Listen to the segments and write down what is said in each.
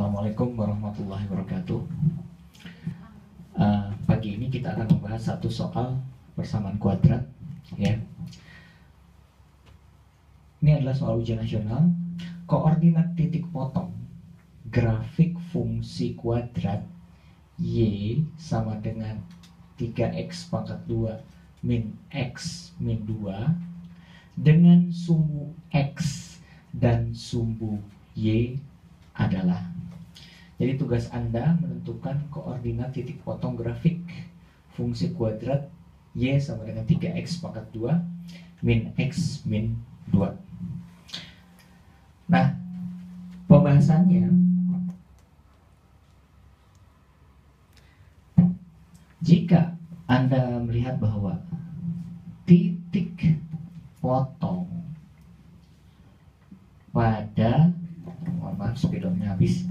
Assalamualaikum warahmatullahi wabarakatuh. Uh, pagi ini kita akan membahas satu soal persamaan kuadrat, ya. Ini adalah soal ujian nasional. Koordinat titik potong grafik fungsi kuadrat y sama dengan 3x pangkat 2 min x min 2 dengan sumbu x dan sumbu y adalah. Jadi tugas Anda menentukan koordinat titik potong grafik fungsi kuadrat Y sama dengan 3X pangkat 2 min X min 2. Nah, pembahasannya jika Anda melihat bahwa titik potong pada mohon maaf spidolnya habis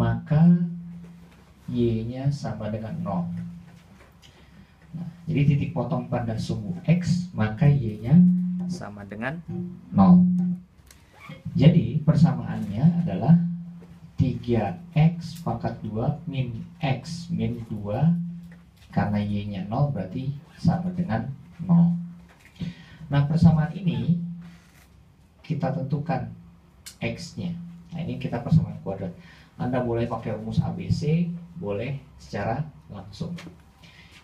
maka Y-nya sama dengan 0 nah, jadi titik potong pada sumbu X maka Y-nya sama dengan 0 jadi persamaannya adalah 3x pangkat 2 min x min 2 karena y nya 0 berarti sama dengan 0 nah persamaan ini kita tentukan x nya. Nah ini kita persamaan kuadrat anda boleh pakai rumus ABC boleh secara langsung.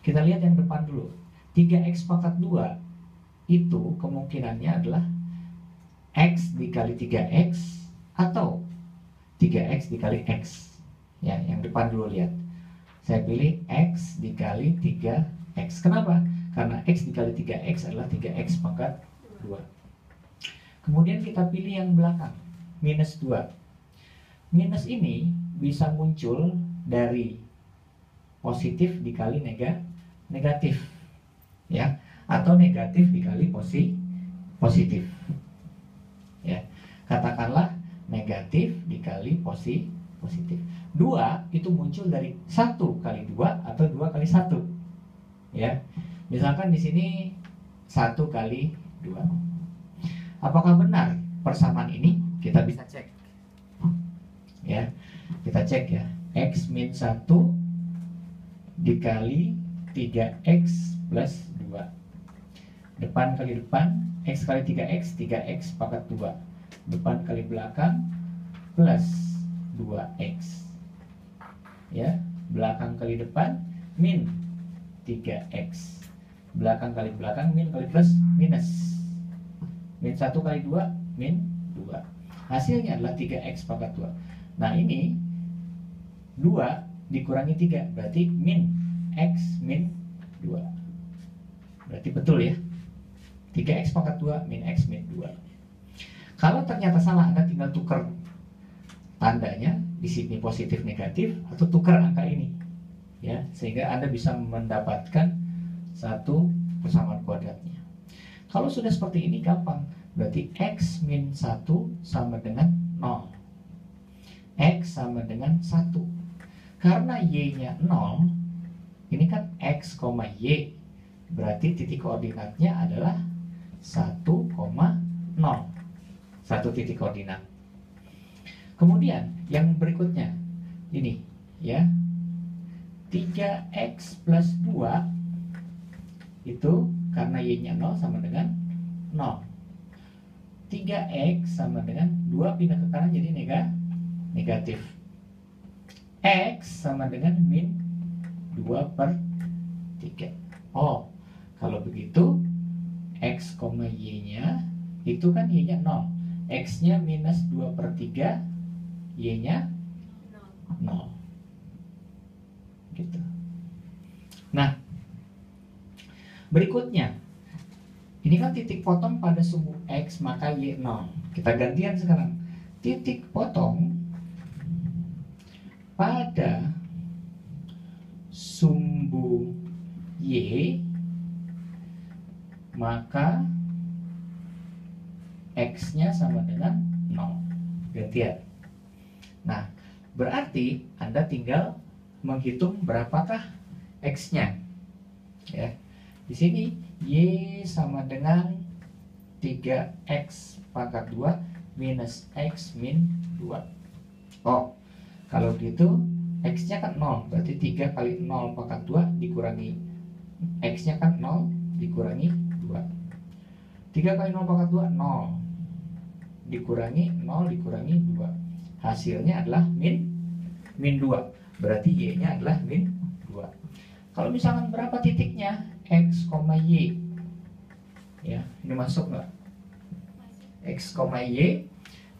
Kita lihat yang depan dulu. 3x pangkat 2 itu kemungkinannya adalah x dikali 3x atau 3x dikali x. Ya yang depan dulu lihat. Saya pilih x dikali 3x kenapa? Karena x dikali 3x adalah 3x pangkat 2 kemudian kita pilih yang belakang minus 2 minus ini bisa muncul dari positif dikali nega, negatif ya atau negatif dikali posi, positif ya katakanlah negatif dikali posi positif. Dua itu muncul dari satu kali dua atau dua kali satu. Ya, misalkan di sini satu kali dua. Apakah benar persamaan ini? Kita bisa cek. Ya, kita cek ya. X min satu dikali 3X plus 2 Depan kali depan X kali 3X 3X pangkat 2 depan kali belakang plus 2x ya belakang kali depan min 3x belakang kali belakang min kali plus minus. Min 1 kali 2 min 2 hasilnya adalah 3x pangkat 2 nah ini 2 dikurangi 3 berarti min x min 2 berarti betul ya 3x pangkat 2 min x min 2 kalau ternyata salah, Anda tinggal tukar tandanya di sini positif negatif atau tukar angka ini. Ya, sehingga Anda bisa mendapatkan satu persamaan kuadratnya. Kalau sudah seperti ini gampang. Berarti x min 1 sama dengan 0. X sama dengan 1. Karena y-nya 0, ini kan x, y. Berarti titik koordinatnya adalah 1, 0 satu titik koordinat. Kemudian yang berikutnya ini ya 3x plus 2 itu karena y-nya 0 sama dengan 0. 3x sama dengan 2 pindah ke kanan jadi negatif. X sama dengan min 2 per 3. Oh, kalau begitu x, y-nya itu kan y-nya 0 X-nya minus 2 per 3 Y-nya 0 gitu. Nah Berikutnya. Ini kan titik potong pada sumbu X maka Y 0 Kita gantian sekarang. Titik potong Pada Sumbu Y Maka X-nya sama dengan 0 gantian nah berarti Anda tinggal menghitung berapakah x-nya. Ya. Di sini y sama dengan 3x pangkat 2 minus x min 2. Oh, kalau gitu x-nya kan 0, berarti 3 kali 0 pangkat 2 dikurangi x-nya kan 0 dikurangi 2. 3 kali 0 pangkat 2 0 dikurangi 0 dikurangi 2. Hasilnya adalah min min 2. Berarti y-nya adalah min 2. Kalau misalkan berapa titiknya? x, y. Ya, ini masuk nggak? x, y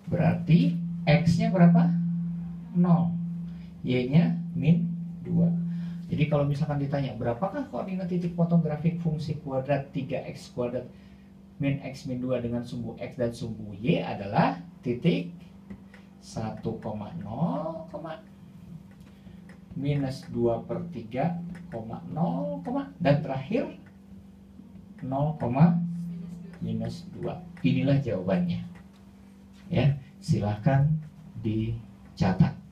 berarti x-nya berapa? 0. Y-nya min 2. Jadi kalau misalkan ditanya berapakah koordinat titik fotografik fungsi kuadrat 3x kuadrat min x min 2 dengan sumbu x dan sumbu y adalah titik 1,0, minus 2 per 3, 0, dan terakhir 0, minus 2. Inilah jawabannya. Ya, silahkan dicatat.